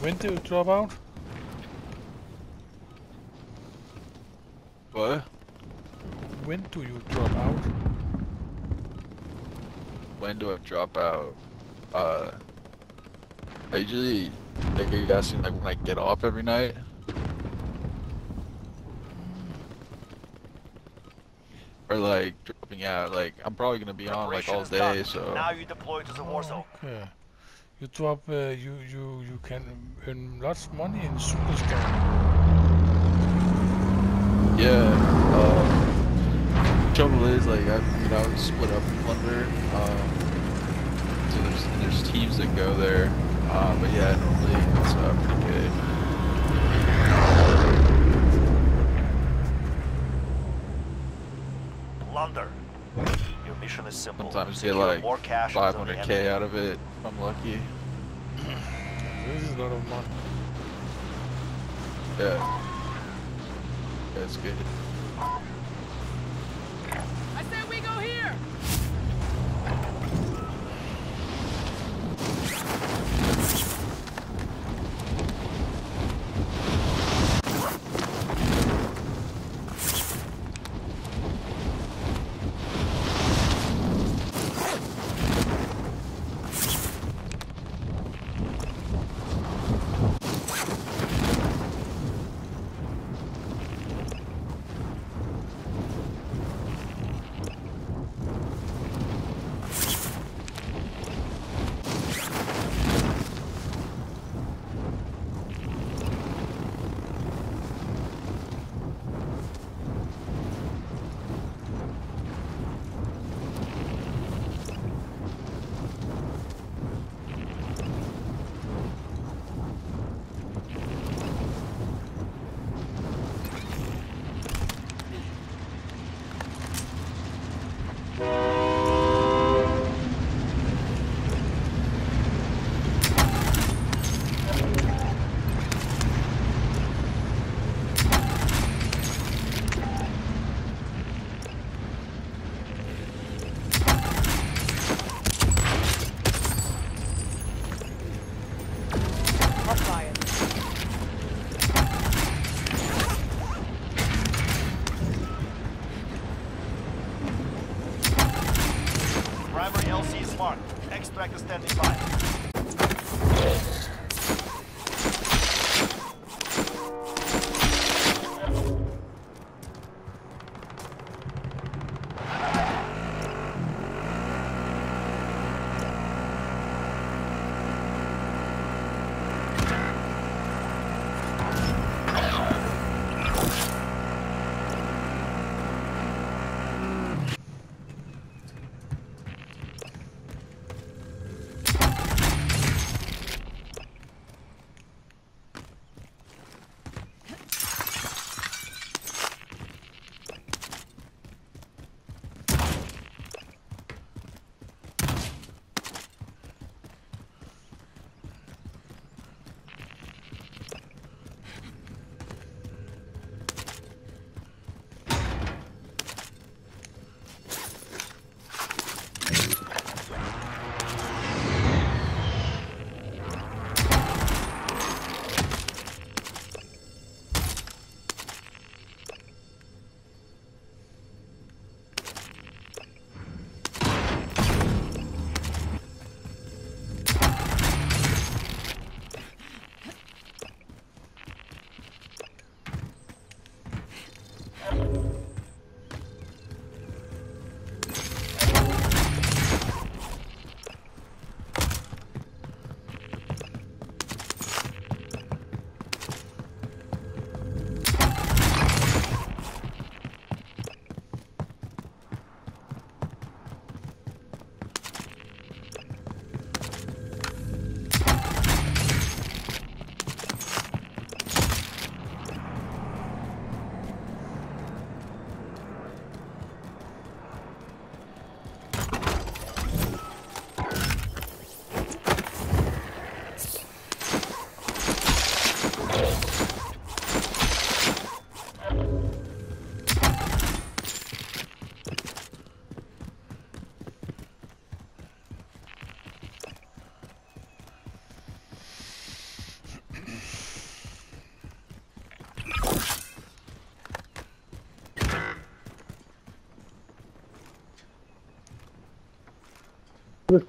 When do you drop out? What? When do you drop out? When do I drop out? Uh, I usually, like, are you asking like when I get off every night? Or like dropping out, like I'm probably gonna be on like all Preparation done. day, so Now you deploy to the war zone. Okay. You drop, uh, you, you, you can earn lots of money in Superstore. yeah. Um, trouble is like I, you know, I was split up in Plunder. Um, so there's there's teams that go there. Uh, but yeah, normally it's uh, pretty good. Plunder. Your mission is simple. Sometimes you get like more cash 500k out of it if I'm lucky. This is not a lot of money. Yeah. That's good. I said we go here! Crossfire. Primary LZ is marked. Extract is standing by.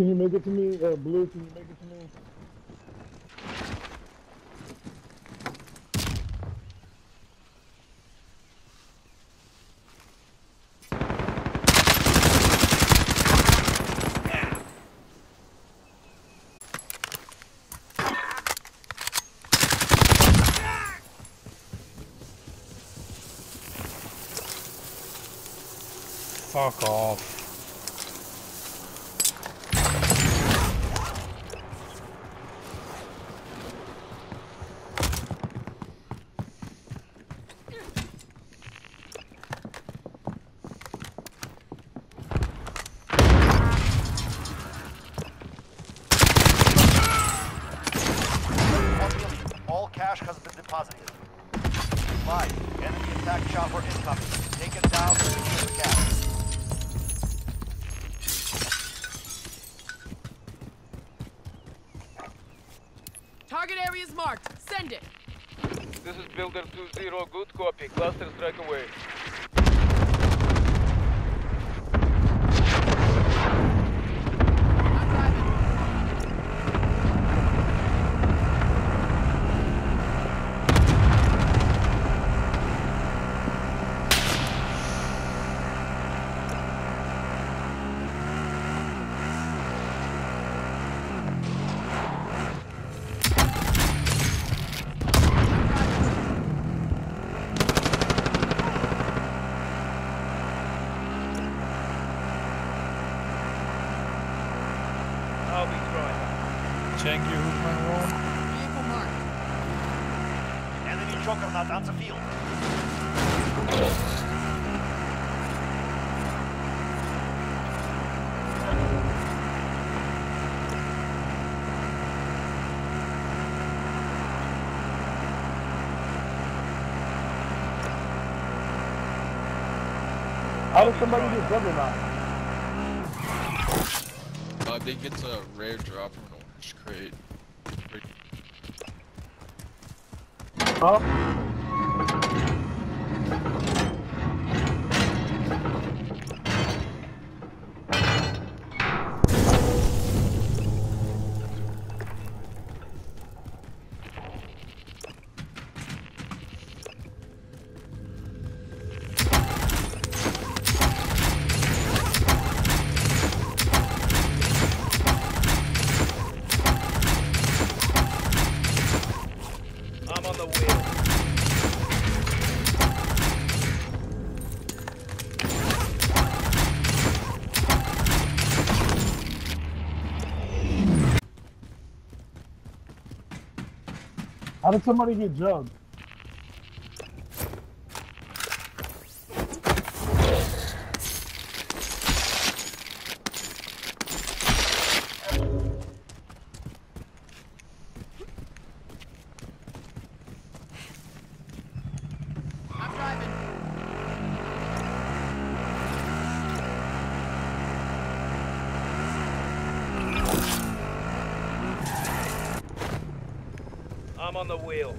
Can you make it to me? Uh, Blue, can you make it to me? Deposited. Five. Enemy attack chopper incoming. Take it down and the cash. Marked. Send it. This is Builder 2-0, good copy. Cluster strike away. I'm driving. I'll be trying. Thank you, Hoopman Room. Vehicle marked. Enemy juggernaut on the field. How did somebody get Juggernaut? Uh, they get a rare drop from an orange crate. Huh? How did somebody get jugged? I'm on the wheel.